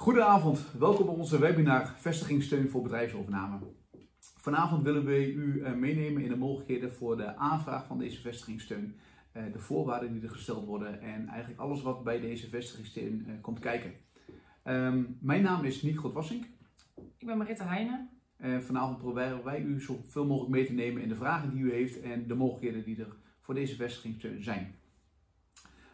Goedenavond, welkom bij onze webinar Vestigingssteun voor bedrijfsovername. Vanavond willen we u eh, meenemen in de mogelijkheden voor de aanvraag van deze vestigingssteun, eh, de voorwaarden die er gesteld worden en eigenlijk alles wat bij deze vestigingssteun eh, komt kijken. Ehm, mijn naam is Niek Godwassink. Ik ben Maritte Heijnen. En vanavond proberen wij u zoveel mogelijk mee te nemen in de vragen die u heeft en de mogelijkheden die er voor deze vestigingssteun zijn.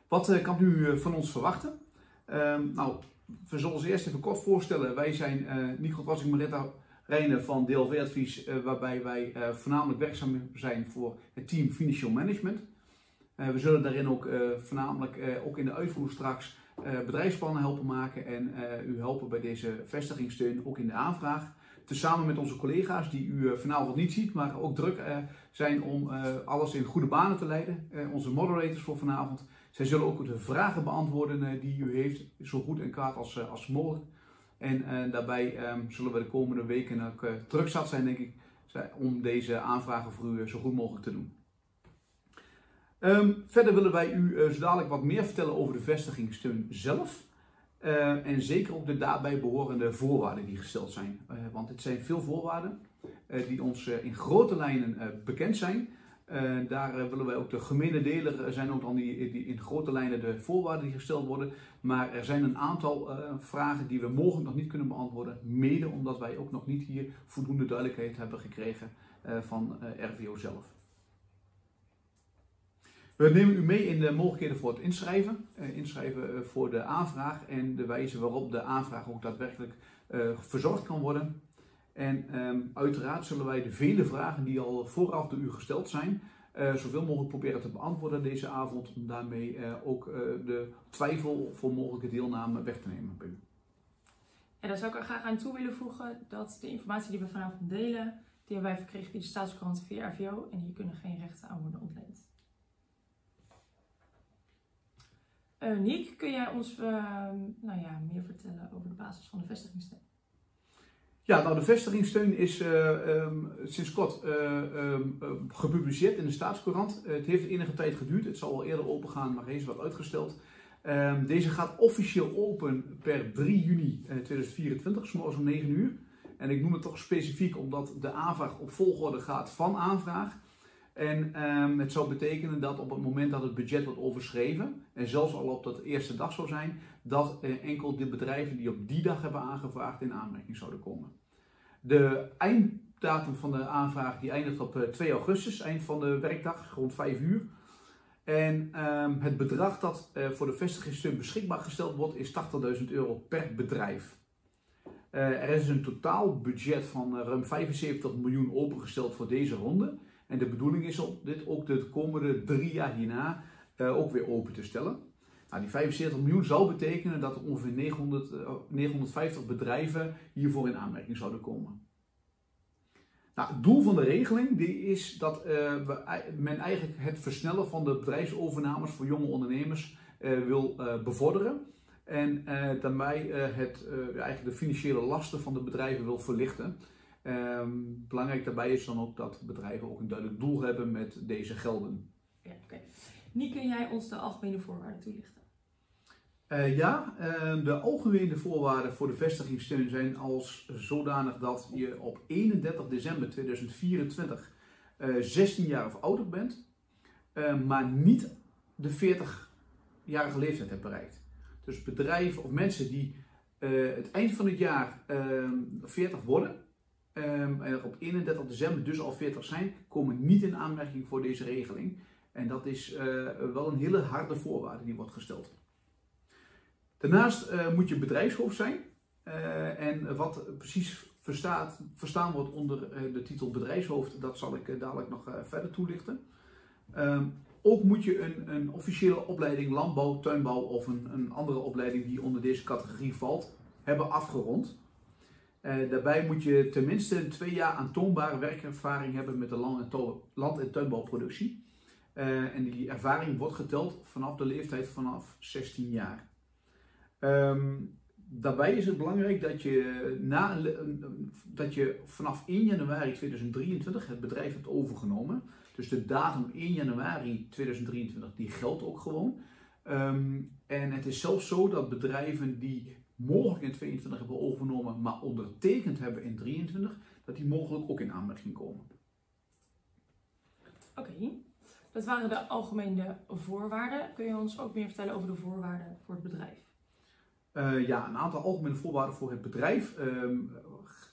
Wat kan u van ons verwachten? Um, nou, we zullen ons eerst even kort voorstellen. Wij zijn uh, Nico Wassing Maritta Reijnen van DLV Advies, uh, waarbij wij uh, voornamelijk werkzaam zijn voor het team Financial Management. we zullen daarin ook voornamelijk ook in de uitvoering straks bedrijfsplannen helpen maken en u helpen bij deze vestigingssteun, ook in de aanvraag. Tezamen met onze collega's die u vanavond niet ziet, maar ook druk zijn om alles in goede banen te leiden. onze moderators voor vanavond. Zij zullen ook de vragen beantwoorden eh, die u heeft, zo goed en kwaad als, eh, als mogelijk. En uh, daarbij um, zullen we de komende weken ook uh, druk zat zijn, denk ik, om deze aanvragen voor u zo goed mogelijk te doen. Um, verder willen wij u zo dadelijk wat meer vertellen over de vestigingssteun zelf. En zeker ook de daarbij behorende voorwaarden die gesteld zijn. Want het zijn veel voorwaarden die ons in grote lijnen bekend zijn. Daar uh, willen wij ook de gemene delen zijn ook dan die, in grote lijnen de voorwaarden die gesteld worden. Maar er zijn een aantal uh, vragen die we mogelijk nog niet kunnen beantwoorden. Mede omdat wij ook nog niet hier voldoende duidelijkheid hebben gekregen van RVO zelf. We nemen u mee in de mogelijkheden voor het inschrijven. inschrijven voor de aanvraag en de wijze waarop de aanvraag ook daadwerkelijk verzorgd kan worden. En um, uiteraard zullen wij de vele vragen die al vooraf door u gesteld zijn, uh, zoveel mogelijk proberen te beantwoorden deze avond. Om daarmee uh, ook uh, de twijfel voor mogelijke deelname weg te nemen bij u. En daar zou ik er graag aan toe willen voegen dat de informatie die we vanavond delen, die hebben wij verkregen via de staatskrant RVO en hier kunnen geen rechten aan worden ontleend. Niek, kun jij ons ehm, nou ja, meer vertellen over de basis van de vestigingssteun? Ja, nou de vestigingssteun is uh, um, sinds kort uh, um, gepubliceerd in de staatscourant. het heeft enige tijd geduurd. Het zal al eerder opengaan, maar is wat uitgesteld. Um, deze gaat officieel open per 3 juni 2024, morgens om 9 uur. En ik noem het toch specifiek omdat de aanvraag op volgorde gaat van aanvraag. En het zou betekenen dat op het moment dat het budget wordt overschreven, en zelfs al op dat eerste dag zou zijn, dat enkel de bedrijven die op die dag hebben aangevraagd in aanmerking zouden komen. De einddatum van de aanvraag die eindigt op 2 eh, augustus, eind van de werkdag, rond 5 uur. En um, het bedrag dat uh, voor de vestigingssteun beschikbaar gesteld wordt is 80.000 euro per bedrijf. Er is een totaal budget van ruim 75 miljoen opengesteld voor deze ronde. En de bedoeling is om dit ook de komende drie jaar hierna ook weer open te stellen. Nou, die 75 miljoen zou betekenen dat er ongeveer 900, 950 eh, bedrijven hiervoor in aanmerking zouden komen. Nou, het doel van de regeling die is dat uh, we, men eigenlijk het versnellen van de bedrijfsovernames voor jonge ondernemers wil bevorderen. En daarmee het, eigenlijk de financiële lasten van de bedrijven wil verlichten. Ehm, belangrijk daarbij is dan ook dat bedrijven ook een duidelijk doel hebben met deze gelden. Ja, okay. Nu kun jij ons de algemene voorwaarden toelichten. Uh, ja, uh, de algemene voorwaarden voor de vestigingssteun zijn als zodanig dat je op 31 december 2024 uh, 16 jaar of ouder bent, eh, maar niet de 40-jarige leeftijd hebt bereikt. Dus bedrijven of mensen die het eind van het jaar 40 ehm, worden ehm, en op 31 december dus al 40 zijn, komen niet in aanmerking voor deze regeling. En dat is wel een hele harde voorwaarde die wordt gesteld. Daarnaast uh, moet je bedrijfshoofd zijn. Uh, en wat precies verstaat, verstaan wordt onder de titel bedrijfshoofd, dat zal ik dadelijk nog verder toelichten. Ehm, ook moet je een, een, officiële opleiding landbouw, tuinbouw of een, een, andere opleiding die onder deze categorie valt, hebben afgerond. Daarbij moet je tenminste twee jaar aantoonbare werkervaring hebben met de land- en, tuinbouwproductie. en die ervaring wordt geteld vanaf de leeftijd vanaf 16 jaar. Um, daarbij is het belangrijk dat je, na, dat je vanaf 1 januari 2023 het bedrijf hebt overgenomen. Dus de datum 1 januari 2023 die geldt ook gewoon. Um, en het is zelfs zo dat bedrijven die mogelijk in 22 hebben overgenomen, maar ondertekend hebben in 23, dat die mogelijk ook in aanmerking komen. Oké, dat waren de algemene voorwaarden. Kun je ons ook meer vertellen over de voorwaarden voor het bedrijf? Uh, ja, een aantal algemene voorwaarden voor het bedrijf um,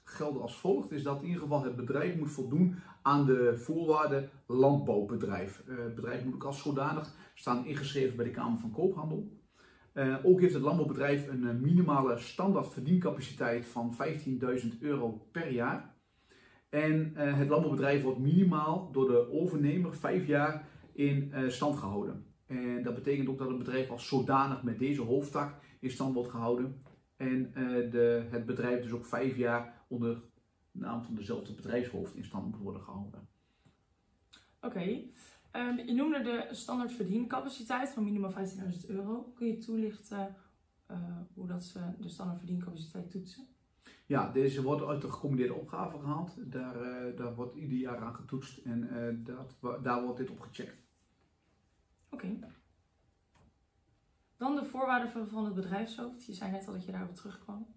gelden als volgt. Is dat in ieder geval het bedrijf moet voldoen aan de voorwaarden landbouwbedrijf. Uh, het bedrijf moet ook als zodanig staan ingeschreven bij de Kamer van Koophandel. Uh, ook heeft het landbouwbedrijf een minimale standaard verdiencapaciteit van 15.000 euro per jaar. En uh, het landbouwbedrijf wordt minimaal door de overnemer vijf jaar in stand gehouden. En dat betekent ook dat het bedrijf als zodanig met deze hoofdtak in stand wordt gehouden. En de, het bedrijf dus ook vijf jaar onder de naam van dezelfde bedrijfshoofd in stand moet worden gehouden. Oké. Um, je noemde de standaard verdiencapaciteit van minimaal 15.000 euro. Kun je toelichten hoe dat ze de standaard verdiencapaciteit toetsen? Ja, deze wordt uit de gecombineerde opgave gehaald. Daar, uh, daar wordt ieder jaar aan getoetst en uh, dat, daar wordt dit op gecheckt. Oké. Okay. Dan de voorwaarden van het bedrijfshoofd. Je zei net al dat je daarop terugkwam.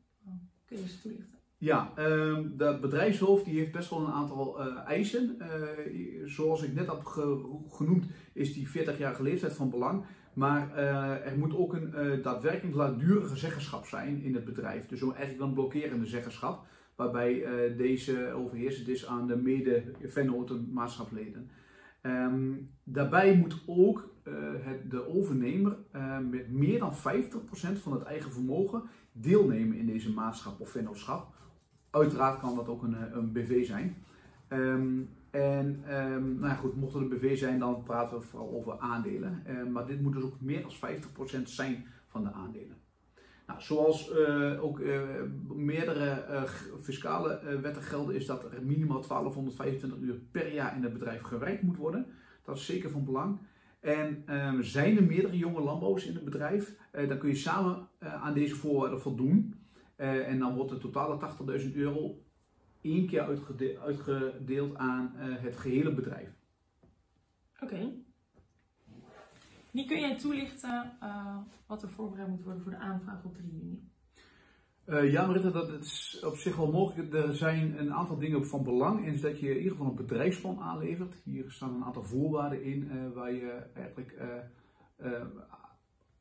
Kun je ze toelichten? Ja, um, dat bedrijfshoofd die heeft best wel een aantal uh, eisen. zoals ik net heb genoemd, is die 40-jarige leeftijd van belang. Maar uh, er moet ook een daadwerkelijk langdurige zeggenschap zijn in het bedrijf. Dus eigenlijk een blokkerende zeggenschap. Waarbij deze overheersend is aan de mede-vennoten maatschapleden. Um, daarbij moet ook het, de overnemer met meer dan 50% van het eigen vermogen deelnemen in deze maatschap of vennootschap. Uiteraard kan dat ook een, een BV zijn. Um, en um, nou goed, mocht het een BV zijn, dan praten we vooral over aandelen. Maar dit moet dus ook meer dan 50% zijn van de aandelen. Nou, zoals uh, ook uh, meerdere uh, fiscale wetten gelden, is dat er minimaal 1225 uur per jaar in het bedrijf gewerkt moet worden. Dat is zeker van belang. En um, zijn er meerdere jonge landbouwers in het bedrijf, dan kun je samen aan deze voorwaarden voldoen. en dan wordt de totale 80.000 euro één keer uitgedeeld, aan het gehele bedrijf. Oké. Nu kun jij toelichten uh, wat er voorbereid moet worden voor de aanvraag op 3 juni? Uh, ja, Maritta, dat is op zich wel mogelijk. Er zijn een aantal dingen van belang. Is dat je in ieder geval een bedrijfsplan aanlevert. Hier staan een aantal voorwaarden in waar je eigenlijk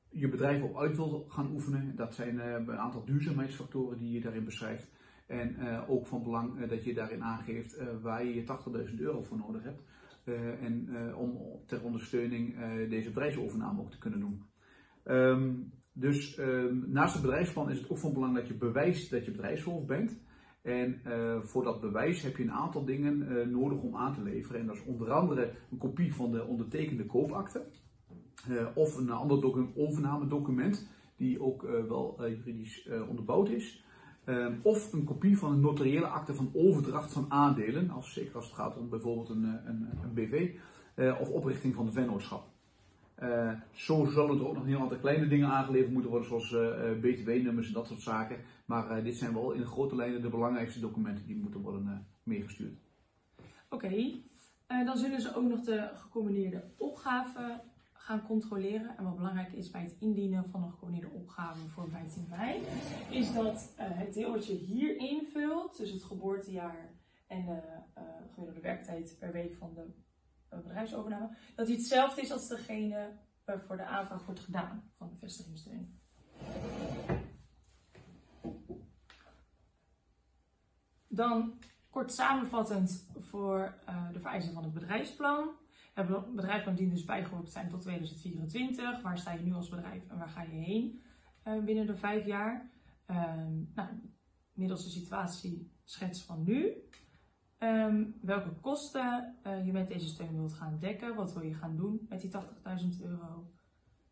je bedrijf op uit wil gaan oefenen. Dat zijn een aantal duurzaamheidsfactoren die je daarin beschrijft. En ook van belang dat je daarin aangeeft waar je je 80.000 euro voor nodig hebt. En om ter ondersteuning deze bedrijfsovername ook te kunnen doen. Um, dus um, naast het bedrijfsplan is het ook van belang dat je bewijst dat je bedrijfshoofd bent. En voor dat bewijs heb je een aantal dingen nodig om aan te leveren. En dat is onder andere een kopie van de ondertekende koopakte. of een ander overnamedocument die ook wel juridisch onderbouwd is. Um, of een kopie van een notariële akte van overdracht van aandelen, als, zeker als het gaat om bijvoorbeeld een, eh, een, een BV, uh, of oprichting van de vennootschap. Uh, zo zullen er ook nog een heel aantal kleine dingen aangeleverd moeten worden, zoals BTW-nummers en dat soort zaken. Maar dit zijn wel in grote lijnen de belangrijkste documenten die moeten worden meegestuurd. Oké, dan zullen ze ook nog de gecombineerde opgave gaan controleren. En wat belangrijk is bij het indienen van een gecombineerde opgave voor 15 mei, is dat uh, het deel wat je hier invult, dus het geboortejaar en de uh, gemiddelde werktijd per week van de uh, bedrijfsovername, dat die hetzelfde is als degene waarvoor de aanvraag wordt gedaan van de vestigingssteun. Dan kort samenvattend voor de vereisten van het bedrijfsplan. Het bedrijfsplan dient dus bijgehoord zijn tot 2024. Waar sta je nu als bedrijf en waar ga je heen uh, binnen de vijf jaar? Um, nou, middels de situatieschets van nu. Um, welke kosten uh, je met deze steun wilt gaan dekken. Wat wil je gaan doen met die 80.000 euro.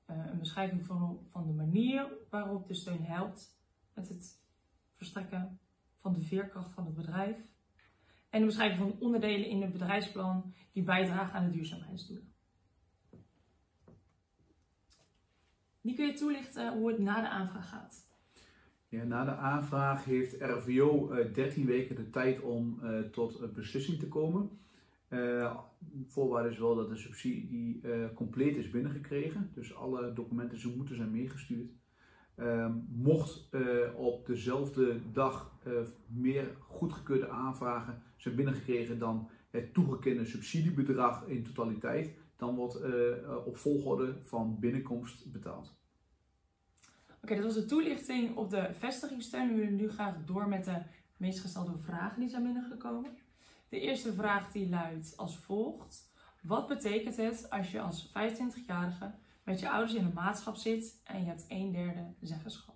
Uh, een beschrijving van, van de manier waarop de steun helpt met het verstrekken van de veerkracht van het bedrijf. En de beschrijving van de onderdelen in het bedrijfsplan die bijdragen aan de duurzaamheidsdoelen. Die kun je toelichten hoe het na de aanvraag gaat. Ja, na de aanvraag heeft RVO uh, 13 weken de tijd om uh, tot een beslissing te komen. Uh, voorwaarde is wel dat de subsidie compleet is binnengekregen. Dus alle documenten moeten zijn meegestuurd. Mocht op dezelfde dag meer goedgekeurde aanvragen zijn binnengekregen dan het toegekende subsidiebedrag in totaliteit, dan wordt op volgorde van binnenkomst betaald. Oké, dat was de toelichting op de vestigingssteun. We willen nu graag door met de meest gestelde vragen die zijn binnengekomen. De eerste vraag die luidt als volgt. Wat betekent het als je als 25-jarige met je ouders in een maatschap zit en je hebt een derde zeggenschap?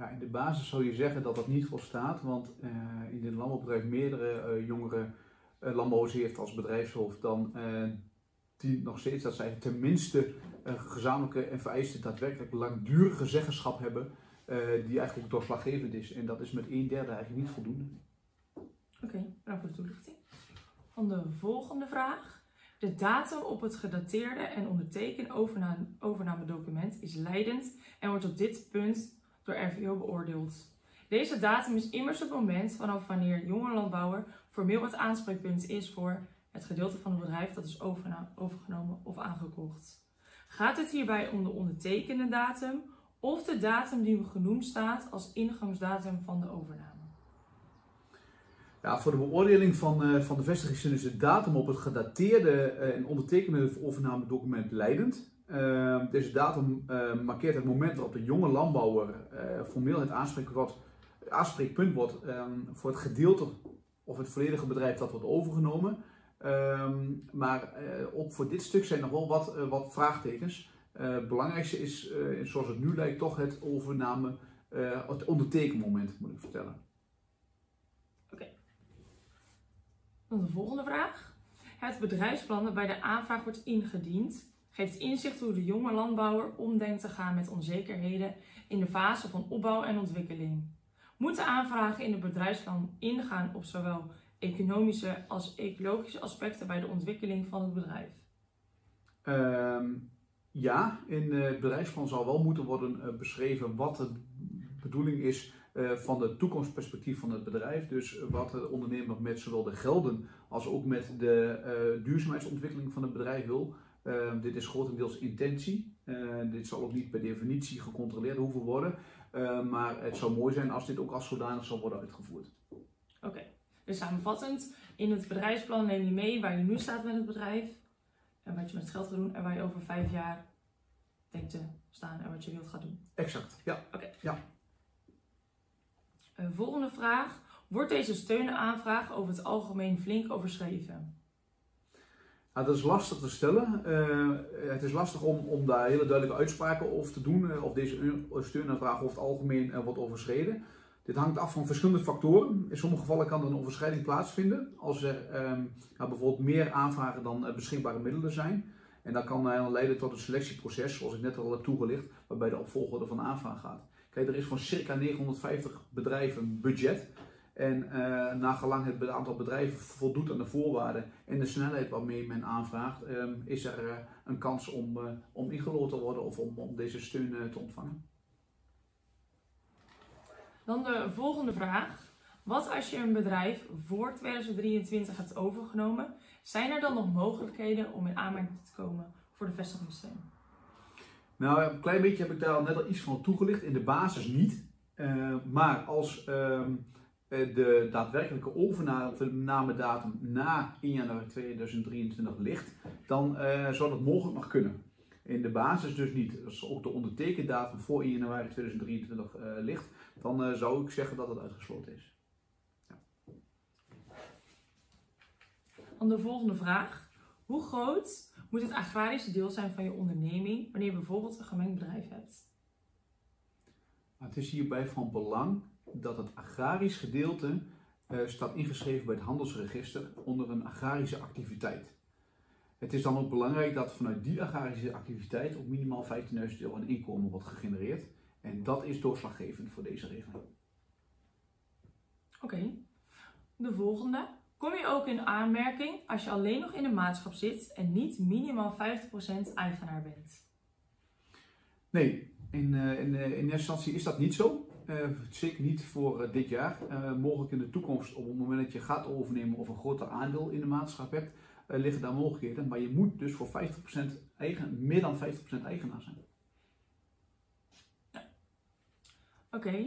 Ja, in de basis zou je zeggen dat dat niet volstaat, want uh, in dit landbouwbedrijf meerdere uh, jongere uh, landbouwers heeft als bedrijfshoofd, dan die nog steeds dat zij tenminste gezamenlijke en vereiste daadwerkelijk langdurige zeggenschap hebben, die eigenlijk doorslaggevend is. En dat is met een derde eigenlijk niet voldoende. Oké, okay, voor de toelichting. Dan de volgende vraag. De datum op het gedateerde en ondertekende overname, overnamedocument is leidend en wordt op dit punt door RVO beoordeeld. Deze datum is immers het moment vanaf wanneer jonge landbouwer formeel het aanspreekpunt is voor het gedeelte van het bedrijf dat is overgenomen of aangekocht. Gaat het hierbij om de ondertekende datum of de datum die genoemd staat als ingangsdatum van de overname? Ja, voor de beoordeling van, uh, van de vestiging is de datum op het gedateerde uh, en ondertekende overnamedocument leidend. Uh, deze datum markeert het moment waarop de jonge landbouwer formeel het aanspreekpunt, wordt ehm, voor het gedeelte of het volledige bedrijf dat wordt overgenomen. Maar ook voor dit stuk zijn nog wel wat, wat vraagtekens. het belangrijkste is, zoals het nu lijkt, toch het overname, het ondertekenmoment, moet ik vertellen. Dan de volgende vraag. Het bedrijfsplan bij de aanvraag wordt ingediend geeft inzicht hoe de jonge landbouwer omdenkt te gaan met onzekerheden in de fase van opbouw en ontwikkeling. Moeten aanvragen in het bedrijfsplan ingaan op zowel economische als ecologische aspecten bij de ontwikkeling van het bedrijf? Ehm, ja, in het bedrijfsplan zal wel moeten worden eh, beschreven wat de bedoeling is eh, van het toekomstperspectief van het bedrijf. Dus wat de ondernemer met zowel de gelden als ook met de uh, duurzaamheidsontwikkeling van het bedrijf wil. Uh, dit is grotendeels intentie. dit zal ook niet per definitie gecontroleerd hoeven worden. maar het zou mooi zijn als dit ook als zodanig zal worden uitgevoerd. Oké, dus samenvattend, in het bedrijfsplan neem je mee waar je nu staat met het bedrijf. En wat je met het geld gaat doen en waar je over vijf jaar denkt te staan en wat je wilt gaan doen. Exact, ja. Oké. Ja. Een volgende vraag. Wordt deze steunaanvraag over het algemeen flink overschreven? Nou, dat is lastig te stellen. Uh, het is lastig om, om daar hele duidelijke uitspraken over te doen. Uh, of deze steunaanvraag over het algemeen uh, wordt overschreden. Dit hangt af van verschillende factoren. In sommige gevallen kan er een overschrijding plaatsvinden. Als er ehm, nou, bijvoorbeeld meer aanvragen dan beschikbare middelen zijn. En dat kan leiden tot een selectieproces, zoals ik net al heb toegelicht, waarbij de opvolger van aanvraag gaat. Kijk, er is voor circa 950 bedrijven budget. En uh, nagelang het aantal bedrijven voldoet aan de voorwaarden en de snelheid waarmee men aanvraagt, ehm, is er uh, een kans om, uh, om ingelood te worden of om, om deze steun te ontvangen. Dan de volgende vraag. Wat als je een bedrijf voor 2023 hebt overgenomen? Zijn er dan nog mogelijkheden om in aanmerking te komen voor de vestigingssteun? Nou, een klein beetje heb ik daar al net al iets van toegelicht. In de basis niet. Maar als uh, de daadwerkelijke overnamedatum na 1 januari 2023 ligt, dan uh, zou dat mogelijk nog kunnen. In de basis dus niet. Als ook de ondertekendatum voor 1 januari 2023 ligt, dan zou ik zeggen dat het uitgesloten is. Ja. Dan de volgende vraag. Hoe groot moet het agrarische deel zijn van je onderneming wanneer je bijvoorbeeld een gemengd bedrijf hebt? Het is hierbij van belang dat het agrarisch gedeelte uh, staat ingeschreven bij het handelsregister onder een agrarische activiteit. Het is dan ook belangrijk dat vanuit die agrarische activiteit op minimaal 15.000 euro een inkomen wordt gegenereerd. En dat is doorslaggevend voor deze regeling. Oké, de volgende. Kom je ook in aanmerking als je alleen nog in een maatschap zit en niet minimaal 50% eigenaar bent? Nee, in, uh, in, uh, in eerste instantie is dat niet zo. Uh, zeker niet voor dit jaar. mogelijk in de toekomst, op het moment dat je gaat overnemen of een groter aandeel in de maatschap hebt, liggen daar mogelijkheden. Maar je moet dus voor 50% eigen, meer dan 50% eigenaar zijn. Oké,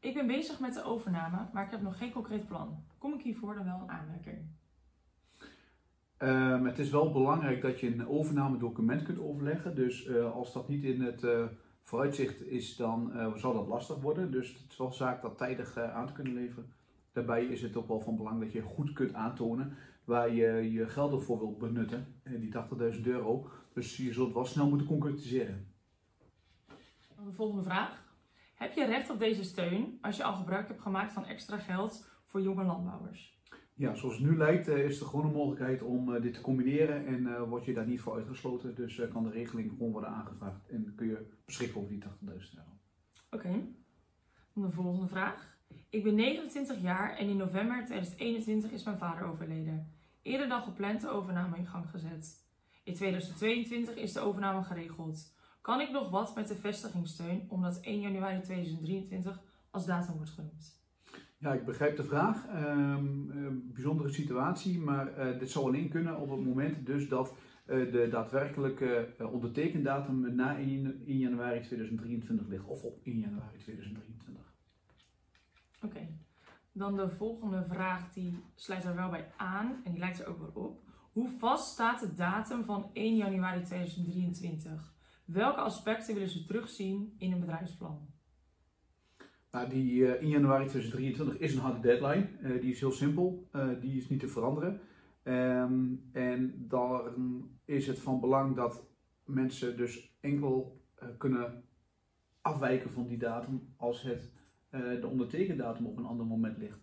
ik ben bezig met de overname, maar ik heb nog geen concreet plan. Kom ik hiervoor dan wel een aanmerking? Um, het is wel belangrijk dat je een overnamedocument kunt overleggen. Dus uh, als dat niet in het uh, vooruitzicht is, dan uh, zal dat lastig worden. Dus het is wel zaak dat tijdig aan te kunnen leveren. Daarbij is het ook wel van belang dat je goed kunt aantonen waar je je geld voor wilt benutten. die 80.000 euro. Dus je zult wel snel moeten concretiseren. De volgende vraag. Heb je recht op deze steun als je al gebruik hebt gemaakt van extra geld voor jonge landbouwers? Ja, zoals het nu lijkt eh, is er gewoon een mogelijkheid om eh, dit te combineren en uh, word je daar niet voor uitgesloten. Dus kan de regeling gewoon worden aangevraagd en kun je beschikken over die 80.000 euro. Oké, de volgende vraag. Ik ben 29 jaar en in november 2021 is mijn vader overleden. Eerder dan gepland de overname in gang gezet. In 2022 is de overname geregeld. Kan ik nog wat met de vestigingssteun omdat 1 januari 2023 als datum wordt genoemd? Ja, ik begrijp de vraag. Um, bijzondere situatie, maar uh, dit zou alleen kunnen op het moment dus dat uh, de daadwerkelijke uh, ondertekendatum na 1, 1, januari 2023 ligt of op 1 januari 2023. Oké, dan de volgende vraag die sluit er wel bij aan en die lijkt er ook wel op. Hoe vast staat de datum van 1 januari 2023? Welke aspecten willen ze terugzien in een bedrijfsplan? Nou, die uh, in januari 2023 is een harde deadline. Uh, die is heel simpel. Uh, die is niet te veranderen. Um, en dan is het van belang dat mensen dus enkel kunnen afwijken van die datum als het, de ondertekendatum op een ander moment ligt.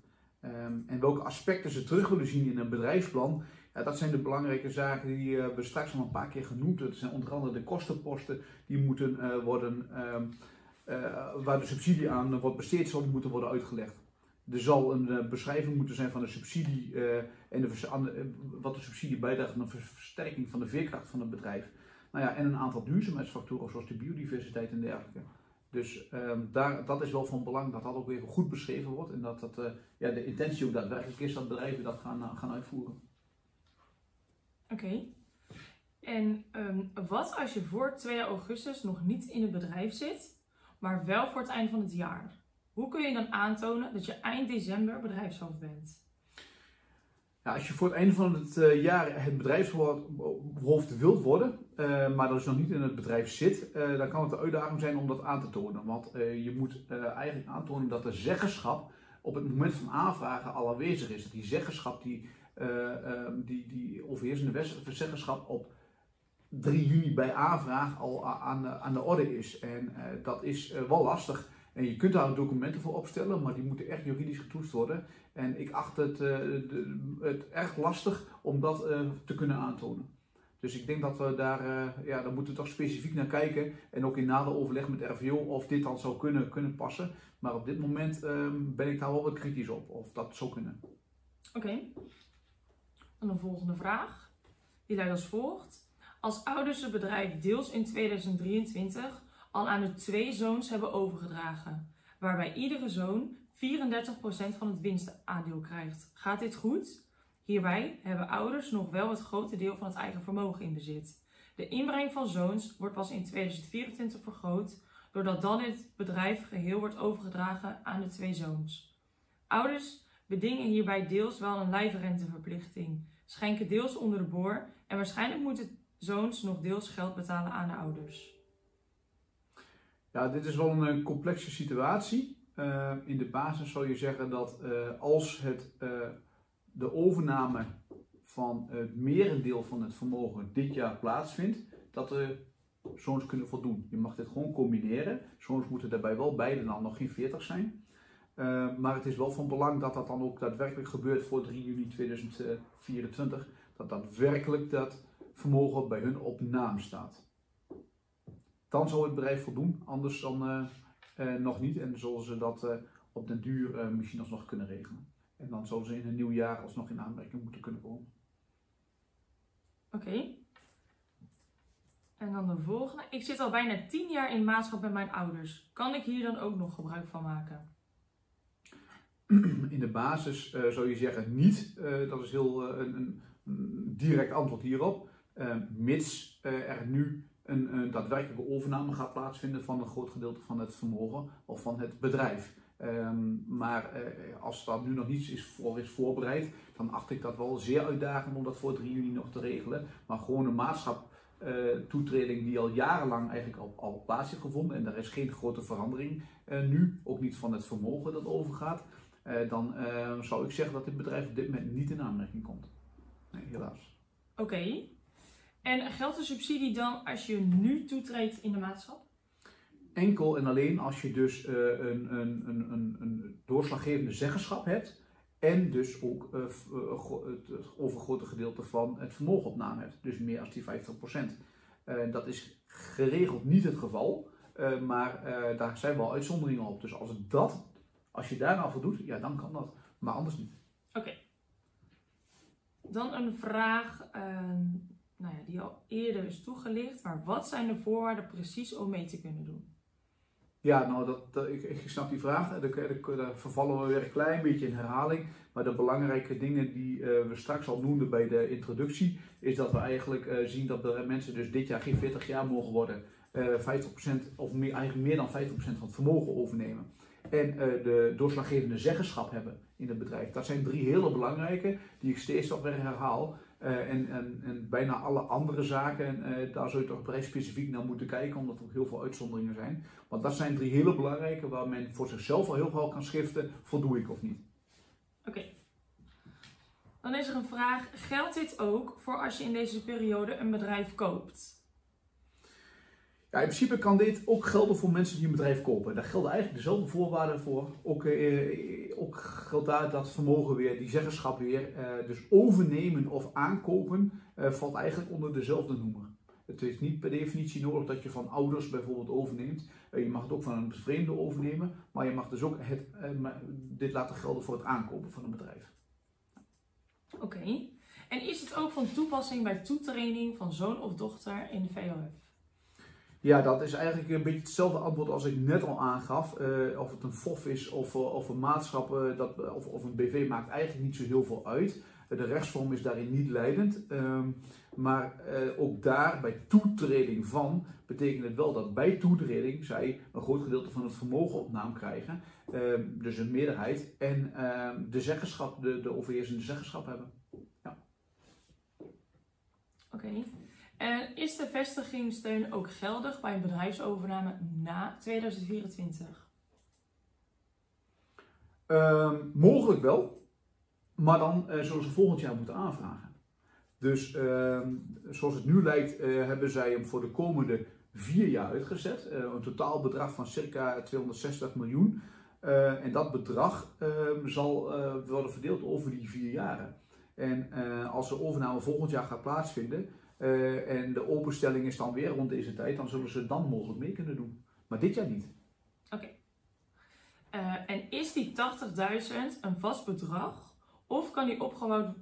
Um, en welke aspecten ze terug willen zien in een bedrijfsplan, ja, dat zijn de belangrijke zaken die we straks al een paar keer genoemd hebben. Dat zijn onder andere de kostenposten die moeten worden uh, waar de subsidie aan wordt besteed, zal moeten worden uitgelegd. Er zal een uh, beschrijving moeten zijn van de subsidie uh, en de, wat de subsidie bijdraagt aan de versterking van de veerkracht van het bedrijf. Nou ja, en een aantal duurzaamheidsfactoren zoals de biodiversiteit en dergelijke. Dus ehm, daar, dat is wel van belang dat dat ook weer goed beschreven wordt en dat, dat ja, de intentie ook daadwerkelijk is dat bedrijven dat gaan, gaan uitvoeren. Oké. En um, wat als je voor 2 augustus nog niet in het bedrijf zit maar wel voor het einde van het jaar. Hoe kun je dan aantonen dat je eind december bedrijfshoofd bent? Ja, als je voor het einde van het uh, jaar het bedrijfshoofd wilt worden, uh, maar dus nog niet in het bedrijf zit, uh, dan kan het een uitdaging zijn om dat aan te tonen. Want je moet eigenlijk aantonen dat de zeggenschap op het moment van aanvragen al aanwezig is. Dat die zeggenschap, die, die, die overheersende zeggenschap op 3 juni bij aanvraag al aan, aan de orde is. En uh, dat is uh, wel lastig. En je kunt daar documenten voor opstellen, maar die moeten echt juridisch getoetst worden. En ik acht het, uh, de, het erg lastig om dat te kunnen aantonen. Dus ik denk dat we daar, ja, daar moeten we toch specifiek naar kijken. En ook in nader overleg met RVO of dit dan zou kunnen, kunnen passen. Maar op dit moment ehm, ben ik daar wel wat kritisch op, of dat zou kunnen. Oké. Okay. En een volgende vraag. Die luidt als volgt. Als ouders het bedrijf deels in 2023 al aan de twee zoons hebben overgedragen, waarbij iedere zoon 34% van het winstaandeel krijgt. Gaat dit goed? Hierbij hebben ouders nog wel het grote deel van het eigen vermogen in bezit. De inbreng van zoons wordt pas in 2024 vergroot, doordat dan het bedrijf geheel wordt overgedragen aan de twee zoons. Ouders bedingen hierbij deels wel een lijfrenteverplichting, schenken deels onder de boor en waarschijnlijk moet het zoons nog deels geld betalen aan de ouders? Ja, dit is wel een complexe situatie. Uh, in de basis zou je zeggen dat uh, als het, de overname van het merendeel van het vermogen dit jaar plaatsvindt, dat de zoons kunnen voldoen. Je mag dit gewoon combineren. Zoons moeten daarbij wel beide dan nog geen 40 zijn. maar het is wel van belang dat dat dan ook daadwerkelijk gebeurt voor 3 juni 2024. Dat daadwerkelijk dat vermogen bij hun op naam staat. Dan zal het bedrijf voldoen, anders dan uh, uh, nog niet. En zullen ze dat uh, op den duur misschien alsnog kunnen regelen. En dan zullen ze in een nieuw jaar alsnog in aanmerking moeten kunnen komen. Oké. Okay. En dan de volgende. Ik zit al bijna 10 jaar in maatschap met mijn ouders. Kan ik hier dan ook nog gebruik van maken? In de basis zou je zeggen niet. dat is heel een, een direct antwoord hierop. Ehm, mits eh, er nu een, een daadwerkelijke overname gaat plaatsvinden van een groot gedeelte van het vermogen of van het bedrijf. Ehm, maar als daar nu nog niets is voor is voorbereid, dan acht ik dat wel zeer uitdagend om dat voor 3 juni nog te regelen. Maar gewoon een maatschap uh, toetreding die al jarenlang eigenlijk al, al plaats heeft gevonden en er is geen grote verandering nu, ook niet van het vermogen dat overgaat, dan zou ik zeggen dat dit bedrijf op dit moment niet in aanmerking komt. Nee, helaas. Oké. En geldt de subsidie dan als je nu toetreedt in de maatschappij? Enkel en alleen als je dus uh, een, een, een, een, doorslaggevende zeggenschap hebt en dus ook uh, het overgrote gedeelte van het vermogenopname hebt, dus meer dan die 50%. dat is geregeld niet het geval, maar daar zijn wel uitzonderingen op. Dus als, dat, als je daar nou voldoet, ja, dan kan dat, maar anders niet. Oké. Dan een vraag ehm, nou ja, die al eerder is toegelicht, maar wat zijn de voorwaarden precies om mee te kunnen doen? Ja, nou, dat, ik, ik, snap die vraag. Daar, vervallen we weer een klein beetje in herhaling. Maar de belangrijke dingen die uh, we straks al noemden bij de introductie, is dat we eigenlijk uh, zien dat de mensen dus dit jaar geen 40 jaar mogen worden. Uh, eh, 50% of meer, eigenlijk meer dan 50% van het vermogen overnemen. En de doorslaggevende zeggenschap hebben in het bedrijf. Dat zijn drie hele belangrijke, die ik steeds weer herhaal. Uh, en, en, en, bijna alle andere zaken, uh, daar zou je toch vrij specifiek naar moeten kijken, omdat er heel veel uitzonderingen zijn. Want dat zijn drie hele belangrijke waar men voor zichzelf al heel veel kan schiften, voldoe ik of niet. Oké. Dan is er een vraag, geldt dit ook voor als je in deze periode een bedrijf koopt? Ja, in principe kan dit ook gelden voor mensen die een bedrijf kopen. Daar gelden eigenlijk dezelfde voorwaarden voor. Ook, eh, ook geldt daar dat vermogen weer, die zeggenschap weer. Eh, dus overnemen of aankopen eh, valt eigenlijk onder dezelfde noemer. Het is niet per definitie nodig dat je van ouders bijvoorbeeld overneemt. Eh, je mag het ook van een vreemde overnemen. Maar je mag dus ook het, eh, dit laten gelden voor het aankopen van een bedrijf. Oké. En is het ook van toepassing bij toetraining van zoon of dochter in de VOF? Ja, dat is eigenlijk een beetje hetzelfde antwoord als ik net al aangaf. Uh, of het een FOF is of, uh, of een maatschap uh, dat, of, of een BV maakt eigenlijk niet zo heel veel uit. de rechtsvorm is daarin niet leidend. Ehm, maar ook daar, bij toetreding van, betekent het wel dat bij toetreding zij een groot gedeelte van het vermogen op naam krijgen. Ehm, dus een meerderheid. En ehm, de zeggenschap, de, de zeggenschap hebben. Oké. En is de vestigingssteun ook geldig bij een bedrijfsovername na 2024? Uh, mogelijk wel, maar dan zullen ze volgend jaar moeten aanvragen. Dus uh, zoals het nu lijkt, uh, hebben zij hem voor de komende vier jaar uitgezet. Eh, een totaal bedrag van circa 260 miljoen. en dat bedrag ehm, zal worden verdeeld over die vier jaren. En als de overname volgend jaar gaat plaatsvinden, uh, en de openstelling is dan weer rond deze tijd, dan zullen ze dan mogelijk mee kunnen doen. Maar dit jaar niet. Oké. Okay. Uh, eh, en is die 80.000 een vast bedrag? Of kan die opgebouwd,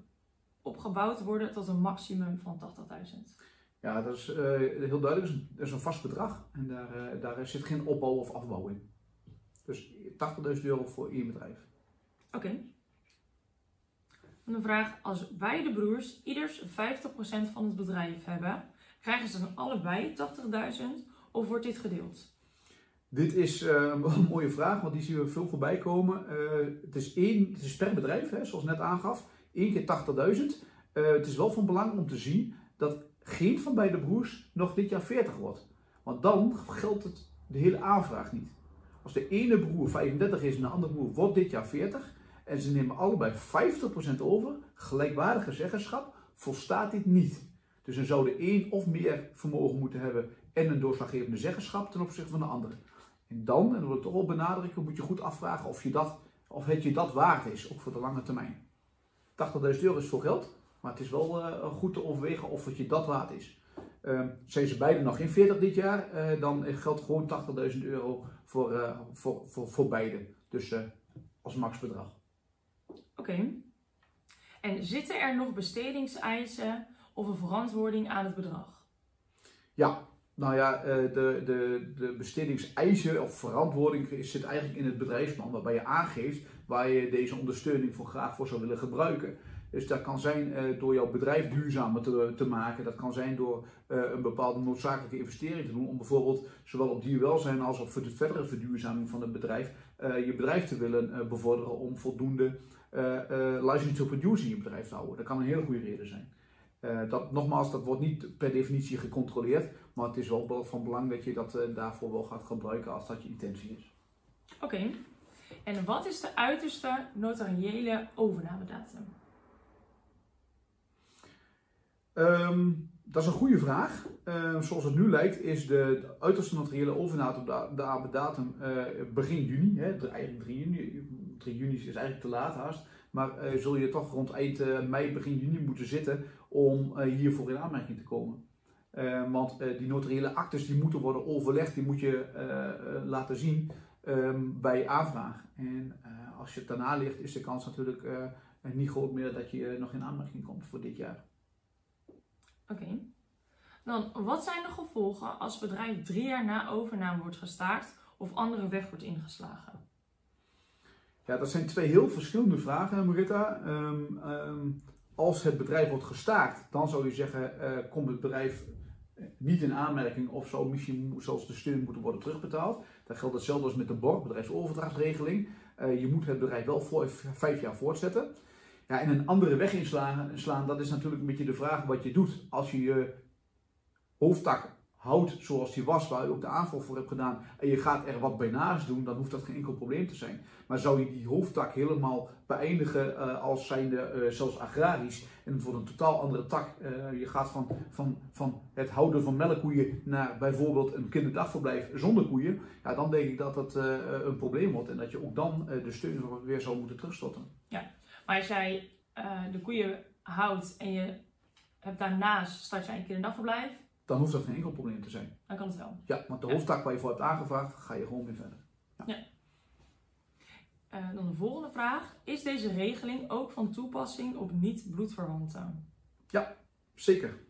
opgebouwd worden tot een maximum van 80.000? Ja, dat is uh, heel duidelijk. Dat is een vast bedrag. En daar, daar zit geen opbouw of afbouw in. Dus 80.000 euro voor één bedrijf. Oké. Okay een vraag, als beide broers ieders 50% van het bedrijf hebben, krijgen ze dan allebei 80.000 of wordt dit gedeeld? Dit is uh, een mooie vraag, want die zien we veel voorbij komen. Uh, het, is één, het is per bedrijf, hè, zoals net aangaf, één keer 80.000. Uh, eh, het is wel van belang om te zien dat geen van beide broers nog dit jaar 40 wordt. Want dan geldt het de hele aanvraag niet. Als de ene broer 35 is en de andere broer wordt dit jaar 40, en ze nemen allebei 50% over, gelijkwaardige zeggenschap, volstaat dit niet. Dus ze zouden één of meer vermogen moeten hebben en een doorslaggevende zeggenschap ten opzichte van de andere. En dan, en dat wil ik toch wel benadrukken, moet je goed afvragen of, je dat, of het je dat waard is, ook voor de lange termijn. 80.000 euro is veel geld, maar het is wel uh, goed te overwegen of het je dat waard is. Uh, zijn ze beide nog geen 40 dit jaar, uh, dan geldt gewoon 80.000 euro voor, uh, voor, voor, voor beide. Dus als maxbedrag. Oké. En zitten er nog bestedingseisen of een verantwoording aan het bedrag? Ja, nou ja, eh, de, de, de bestedingseisen of verantwoording zit eigenlijk in het bedrijfsplan, waarbij je aangeeft waar je deze ondersteuning voor graag voor zou willen gebruiken. Dus dat kan zijn uh, door jouw bedrijf duurzamer te, te maken. Dat kan zijn door uh, een bepaalde noodzakelijke investering te doen. Om bijvoorbeeld zowel op dierwelzijn als op de verdere verduurzaming van het bedrijf uh, je bedrijf te willen bevorderen om voldoende license to produce in je bedrijf te houden. Dat kan een hele goede reden zijn. dat, nogmaals, dat wordt niet per definitie gecontroleerd, maar het is wel van belang dat je dat daarvoor wel gaat gebruiken als dat je intentie is. Oké. En wat is de uiterste notariële overnamedatum? Um, dat is een goede vraag. Uh, zoals het nu lijkt, is de, de uiterste notariële overnamedatum datum uh, begin juni. Hè, eigenlijk 3 juni. 3 juni is eigenlijk te laat haast. Maar uh, zul je toch rond eind eh, mei, begin juni moeten zitten om hiervoor in aanmerking te komen. want die notariële actes die moeten worden overlegd, die moet je laten zien um, bij aanvraag. En als je het daarna ligt, is de kans natuurlijk niet groot meer dat je nog in aanmerking komt voor dit jaar. Oké. Dan, wat zijn de gevolgen als bedrijf drie jaar na overname wordt gestaakt of andere weg wordt ingeslagen? Ja, dat zijn twee heel verschillende vragen, Marita. Um, um, als het bedrijf wordt gestaakt, dan zou je zeggen, uh, komt het bedrijf niet in aanmerking of zou misschien zelfs de steun moeten worden terugbetaald. Dat geldt hetzelfde als met de BOR, bedrijfsoverdrachtsregeling. Uh, je moet het bedrijf wel voor vijf jaar voortzetten. Ja, en een andere weg inslaan, slaan, dat is natuurlijk een beetje de vraag wat je doet. Als je je hoofdtak houdt zoals die was, waar je ook de aanval voor hebt gedaan, en je gaat er wat bij naast doen, dan hoeft dat geen enkel probleem te zijn. Maar zou je die hoofdtak helemaal beëindigen uh, als zijnde uh, zelfs agrarisch, en voor een totaal andere tak, uh, je gaat van, van, van het houden van melkkoeien naar bijvoorbeeld een kinderdagverblijf zonder koeien, ja, dan denk ik dat dat een probleem wordt en dat je ook dan de steun weer zou moeten terugstotten. Ja, maar als jij de koeien houdt en je hebt daarnaast start je een kinderdagverblijf, dan hoeft dat geen enkel probleem te zijn. Dan kan het wel. Ja, want de hoofdtak waar je voor hebt aangevraagd, ga je gewoon weer verder. Ja. ja. Uh, dan de volgende vraag. Is deze regeling ook van toepassing op niet-bloedverwanten? Ja, zeker.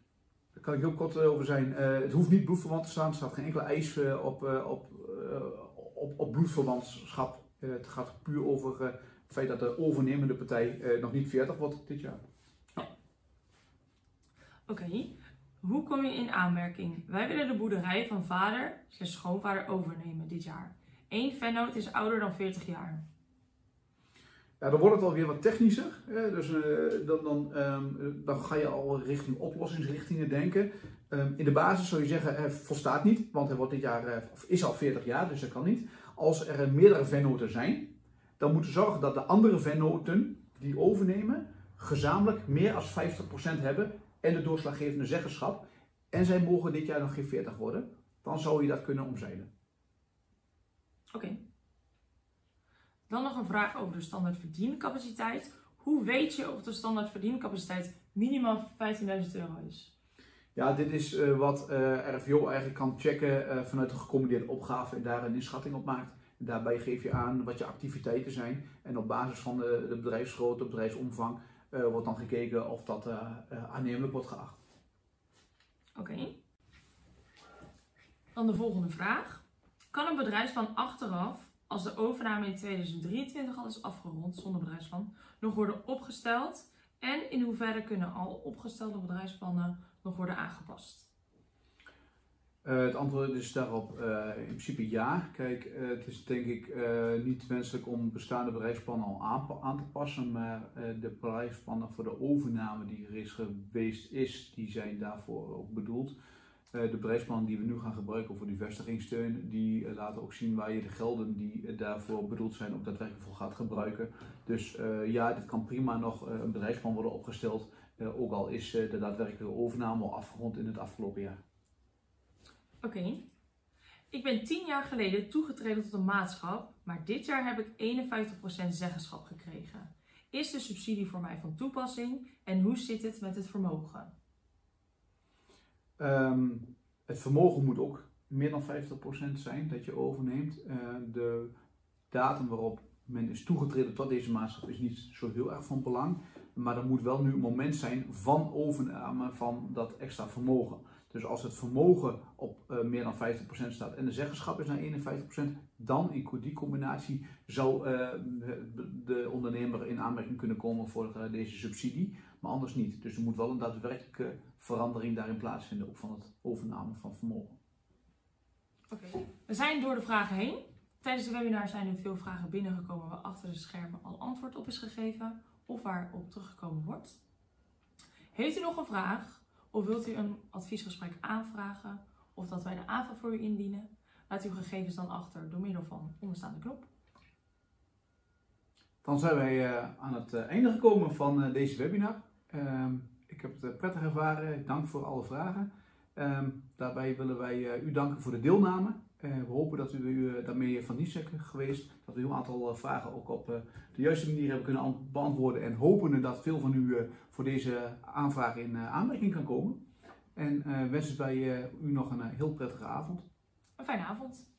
Daar kan ik heel kort over zijn. Uh, het hoeft niet bloedverwant te staan. Er staat geen enkele eis op, op, op, op bloedverwantschap. het gaat puur over het feit dat de overnemende partij nog niet 40 wordt dit jaar. Ja. Oké. Hoe kom je in aanmerking? Wij willen de boerderij van vader slash schoonvader overnemen dit jaar. Eén vennoot is ouder dan 40 jaar. Ja, dan wordt het alweer wat technischer. Hè? Dus uh, dan, dan, um, dan ga je al richting oplossingsrichtingen denken. Um, in de basis zou je zeggen, het volstaat niet, want hij wordt dit jaar, uh, of is al 40 jaar, dus dat kan niet. Als er meerdere vennoten zijn, dan moeten we zorgen dat de andere vennoten die overnemen, gezamenlijk meer dan 50% hebben en de doorslaggevende zeggenschap. En zij mogen dit jaar nog geen 40 worden. Dan zou je dat kunnen omzeilen. Oké. Dan nog een vraag over de standaard verdiencapaciteit. Hoe weet je of de standaard verdiencapaciteit minimaal 15.000 euro is? Ja, dit is uh, wat uh, eh, RVO eigenlijk kan checken uh, vanuit een gecombineerde opgave en daar een inschatting op maakt. Daarbij geef je aan wat je activiteiten zijn en op basis van de, de bedrijfsgrootte, bedrijfsomvang, uh, wordt dan gekeken of dat uh, aannemelijk wordt geacht. Oké. Dan de volgende vraag. Kan een bedrijfsplan achteraf, als de overname in 2023 al is afgerond zonder bedrijfsplan, nog worden opgesteld? En in hoeverre kunnen al opgestelde bedrijfsplannen nog worden aangepast? Uh, het antwoord is daarop uh, in principe ja. Kijk, uh, het is denk ik niet wenselijk om bestaande bedrijfsplannen al aan, aan te passen, maar de bedrijfsplannen voor de overname die er is geweest is, die zijn daarvoor ook bedoeld. de bedrijfsplannen die we nu gaan gebruiken voor die vestigingssteun, die laten ook zien waar je de gelden die daarvoor bedoeld zijn ook daadwerkelijk voor gaat gebruiken. Dus ja, dit kan prima nog een bedrijfsplan worden opgesteld, ook al is de daadwerkelijke overname al afgerond in het afgelopen jaar. Oké. Ik ben tien jaar geleden toegetreden tot een maatschap, maar dit jaar heb ik 51% zeggenschap gekregen. Is de subsidie voor mij van toepassing en hoe zit het met het vermogen? Um, het vermogen moet ook meer dan 50% zijn dat je overneemt. Uh, de datum waarop men is toegetreden tot deze maatschap is niet zo heel erg van belang. Maar er moet wel nu een moment zijn van overname van dat extra vermogen. Dus als het vermogen op uh, meer dan 50% staat en de zeggenschap is naar 51%, dan in die combinatie zou uh, de ondernemer in aanmerking kunnen komen voor uh, deze subsidie, maar anders niet. Dus er moet wel een daadwerkelijke verandering daarin plaatsvinden, ook van het overname van vermogen. Oké, we zijn door de vragen heen. Tijdens de webinar zijn er veel vragen binnengekomen waar achter de schermen al antwoord op is gegeven of waarop teruggekomen wordt. Heeft u nog een vraag of wilt u een adviesgesprek aanvragen of dat wij de aanvraag voor u indienen? Laat uw gegevens dan achter door middel van onderstaande knop. Dan zijn wij uh, aan het uh, einde gekomen van uh, deze webinar. Ehm, ik heb het prettig ervaren. Dank voor alle vragen. Um, daarbij willen wij u danken voor de deelname. Uh, we hopen dat u uh, daarmee van dienst bent geweest. Dat we een aantal uh, vragen ook op de juiste manier hebben kunnen beantwoorden. En hopen dat veel van u voor deze aanvraag in aanmerking kan komen. En wensen wij u nog een heel prettige avond. Een fijne avond.